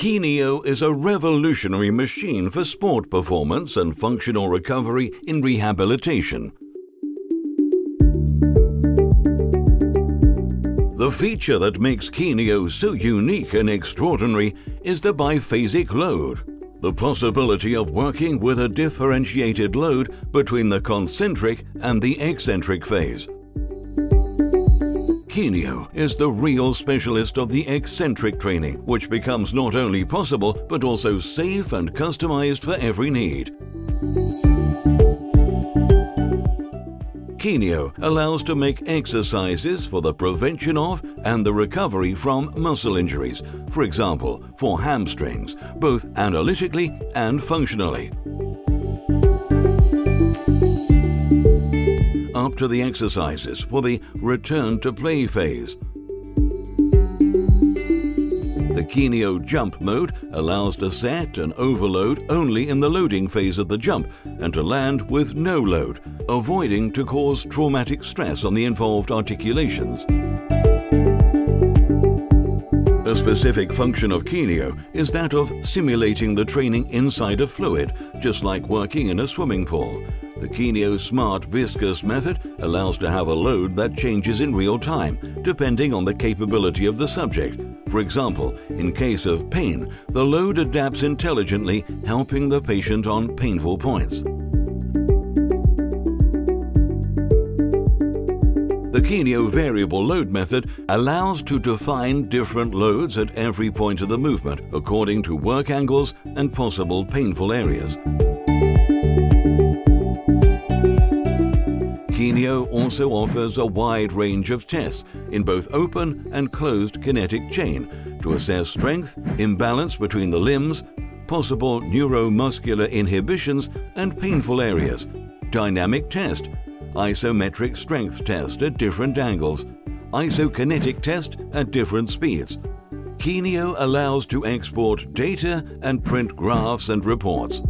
Kineo is a revolutionary machine for sport performance and functional recovery in rehabilitation. The feature that makes Kineo so unique and extraordinary is the biphasic load. The possibility of working with a differentiated load between the concentric and the eccentric phase. Kineo is the real specialist of the eccentric training, which becomes not only possible but also safe and customized for every need. Kineo allows to make exercises for the prevention of and the recovery from muscle injuries, for example, for hamstrings, both analytically and functionally. Up to the exercises for the return to play phase. The Kineo jump mode allows to set and overload only in the loading phase of the jump and to land with no load, avoiding to cause traumatic stress on the involved articulations. A specific function of Kineo is that of simulating the training inside a fluid, just like working in a swimming pool. The Kineo Smart Viscous method allows to have a load that changes in real time, depending on the capability of the subject. For example, in case of pain, the load adapts intelligently, helping the patient on painful points. The Kineo variable load method allows to define different loads at every point of the movement according to work angles and possible painful areas. Kineo also offers a wide range of tests in both open and closed kinetic chain to assess strength, imbalance between the limbs, possible neuromuscular inhibitions and painful areas, dynamic test, isometric strength test at different angles, isokinetic test at different speeds. Kineo allows to export data and print graphs and reports.